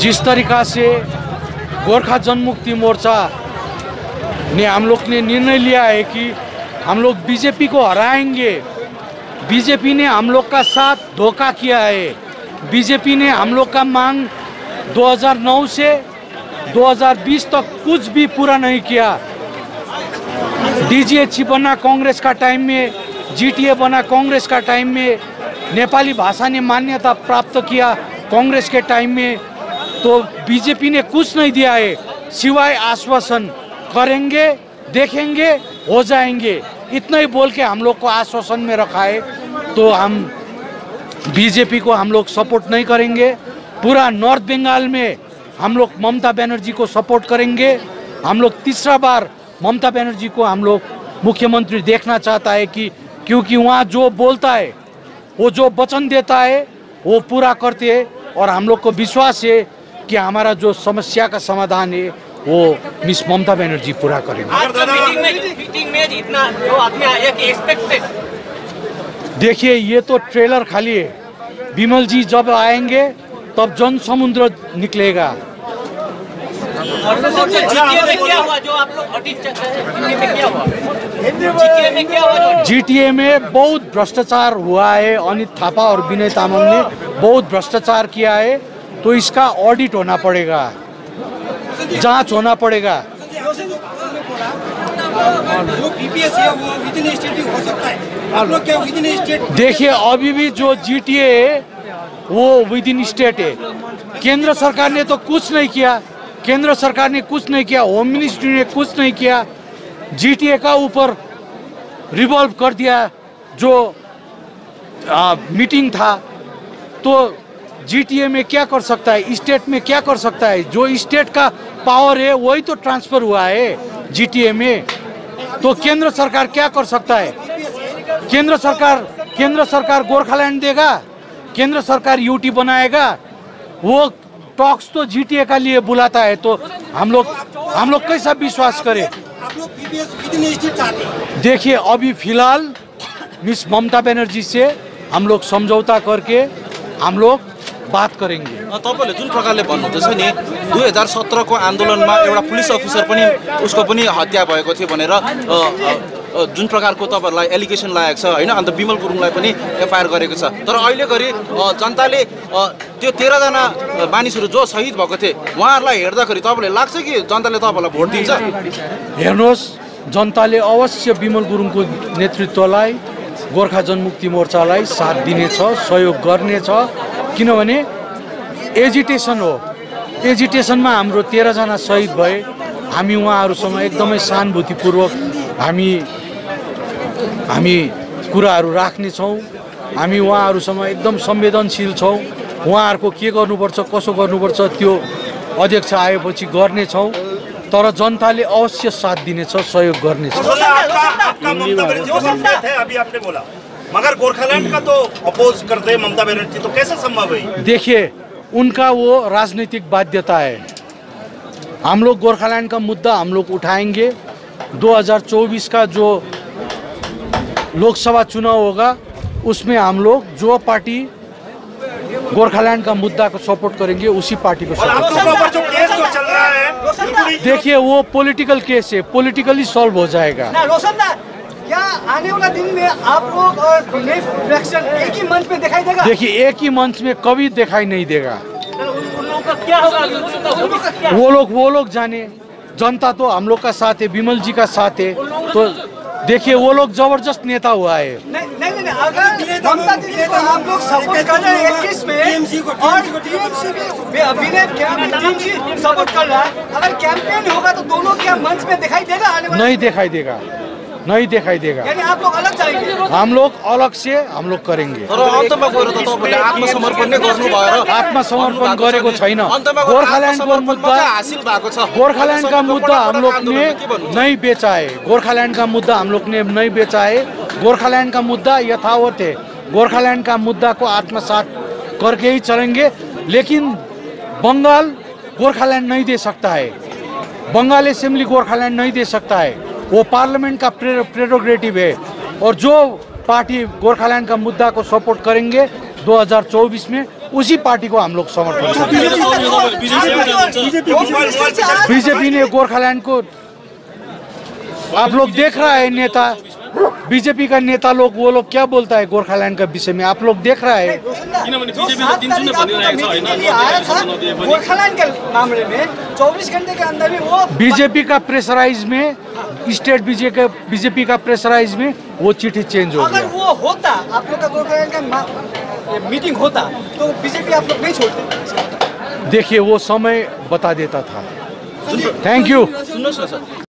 जिस तरीका से गोरखा जनमुक्ति मोर्चा ने हम लोग ने निर्णय लिया है कि हम लोग बीजेपी को हराएंगे। बीजेपी ने हम लोग का साथ धोखा किया है। बीजेपी ने हम लोग का मांग 2009 से 2020 तक कुछ भी पूरा नहीं किया। डीजीएच बना कांग्रेस का टाइम में जीटीए बना कांग्रेस का टाइम में नेपाली भाषा ने मान्यता प्राप्त किया कांग्रेस के टाइम में। तो बीजेपी ने कुछ नहीं दिया है। सिवाय आश्वासन करेंगे, देखेंगे, हो जाएँगे। इतना ही बोल के हम लोग को आश्वासन में रखा है। तो हम बीजेपी को हम लोग सपोर्ट नहीं करेंगे। पूरा नॉर्थ बंगाल में हम लोग ममता बनर्जी को सपोर्ट करेंगे। हम लोग तीसरा बार ममता बनर्जी को हम लोग मुख्यमंत्री देखना चाहता है कि क्योंकि वहाँ जो बोलता है, वो जो वचन देता है, वो पूरा करते हैं। और हम लोग को विश्वास है कि हमारा जो समस्या का समाधान है वो मिस ममता बनर्जी पूरा करेंगे। आज जो मीटिंग में मीटिंग में जितना जो आदमी आया कि एक्सपेक्टेड देखिए ये तो ट्रेलर खाली है। विमल जी जब आएँगे तब जन समुद्र निकलेगा जीटीए में क्या हुआ? जो आप लोग जीटीए में क्या हुआ? जीटीए में क्या हुआ? जीटीए में बहुत भ्रष्टाचार हुआ है। अनित थापा और विनय तामाङ ने बहुत भ्रष्टाचार किया है। तो इसका ऑडिट होना पड़ेगा। जाँच होना पड़ेगा। देखिए अभी भी जो जीटीए वो विद इन स्टेट है। केंद्र सरकार ने तो कुछ नहीं किया। केंद्र सरकार ने कुछ नहीं किया। होम मिनिस्ट्री ने कुछ नहीं किया। जीटीए का ऊपर रिवॉल्व कर दिया जो आ, मीटिंग था। तो जीटीए में क्या कर सकता है? स्टेट में क्या कर सकता है? जो स्टेट का पावर है, वही तो ट्रांसफ़र हुआ है जीटीए में। तो केंद्र सरकार क्या कर सकता है? केंद्र सरकार केंद्र सरकार गोरखालैंड देगा, केंद्र सरकार यूटी बनाएगा। वो टॉक्स तो जीटीए का लिए बुलाता है तो हम लोग हम लोग कैसा विश्वास करें? देखिए, अभी फ़िलहाल मिस ममता बनर्जी से हम लोग समझौता करके हम लोग बात करेंगे। तपाईँहरूले जुन प्रकारले भन्नुहुँदैछ नि दुई हजार सत्रको आन्दोलनमा एउटा पुलिस अफिसर पनि उसको पनि हत्या भएको थियो भनेर जुन प्रकारको तपाईँहरूलाई एलिगेसन लागेको छ होइन अन्त विमल गुरुङलाई पनि एफआइआर गरेको छ। तर अहिले घरि जनताले त्यो तेह्रजना मानिसहरू जो शहीद भएको थिए उहाँहरूलाई हेर्दाखेरि तपाईँलाई लाग्छ कि जनताले तपाईँहरूलाई भोट दिन्छ? हेर्नुहोस् जनताले अवश्य विमल गुरुङको नेतृत्वलाई गोर्खा जनमुक्ति मोर्चालाई साथ दिनेछ सहयोग गर्नेछ। किनभने एजिटेसन हो। एजिटेसनमा हाम्रो तेह्रजना शहीद भए। हामी उहाँहरूसँग एकदमै सहानुभूतिपूर्वक हामी हामी कुराहरू राख्नेछौँ हामी उहाँहरूसँग एकदम संवेदनशील छौँ। उहाँहरूको के गर्नुपर्छ कसो गर्नुपर्छ त्यो अध्यक्ष आएपछि गर्नेछौँ तर जनताले अवश्य साथ दिनेछ सहयोग गर्नेछ। मगर गोरखालैंड का तो अपोज करते हैं ममता बनर्जी तो कैसे संभव है? देखिए उनका वो राजनीतिक बाध्यता है। हम लोग गोरखालैंड का मुद्दा हम लोग उठाएँगे। 2024 का जो लोकसभा चुनाव होगा उसमें हम लोग जो पार्टी गोरखालैंड का मुद्दा को सपोर्ट करेंगे उसी पार्टी को सपोर्ट लोगों जो केस जो चल रहा है देखिए वो पॉलिटिकल केस है पॉलिटिकली सॉल्व हो जाएगा। ना रोशन दा क्या आने वाला दिन में आप लोग और फ्रैक्शन एक ही मंच पे दिखाई देगा? देखिए एक ही मंच में कभी दिखाई नहीं देगा। उन लोगों का क्या होगा? उन लोगों का क्या वो लोग वो लोग जाने। जनता तो हम लोग का साथ है विमल जी का साथ है। तो देखिए वो लोग ज़बरदस्त नेता हुआ है। नहीं नहीं नहीं अगर ममता दीदी को आप लोग सपोर्ट कर रहे हैं इक्कीस में और टीएमसी भी विनय टीएमसी सपोर्ट कर रहा है? अगर कैंपेन होगा तो दोनों क्या मंच में दिखाई देगा नहीं दिखाई देगा। नहीं देखाइदेगा हम लोग अलग से हम लोग करेंगे। आत्मसमर्पण गरेको छैन। गोर्खाल्यान्डको मुद्दा गोर्खाल्यान्डका मुद्दा हम लोग ने नै बेचाए। गोर्खाल्यान्डका मुद्दा हम लोग ने नै बेचाए। गोर्खाल्यान्डका मुद्दा यथावत है। गोर्खाल्यान्डका मुद्दा को आत्मसात करके ही चलेंगे। लेकिन बंगाल गोर्खाल्यांड नहीं दे सकता है। बंगाल असेंबली गोर्खालैंड नै दे सकता है। वो पार्लियामेंट का प्रेरोग्रेटिव है। और जो पार्टी गोरखालैंड का मुद्दा को सपोर्ट करेंगे 2024 में उसी पार्टी को हम लोग समर्थन बीजेपी ने गोरखालैंड को आप लोग देख रहा है नेता। बीजेपी का नेता लोग वो लोग क्या बोलता है गोरखालैंड का विषय में आप लोग देख रहा है गोरखालैंड के मामले में 24 घंटे के अंदर भी वो बीजेपी का प्रेशराइज में स्टेट बीजेपी का बीजेपी का प्रेशराइज में वो चिट्ठी चेंज हो अगर गया वो होता आप लोग का गोरखालैंड का मीटिंग होता तो बीजेपी आप लोग नहीं छोड़ते देखिए वो समय बता देता था थैंक यू सर